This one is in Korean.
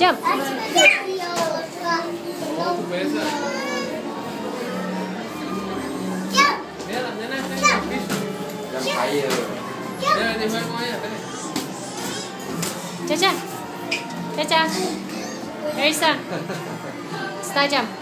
jump. Cha cha. Cha cha. Very sun. Star jump.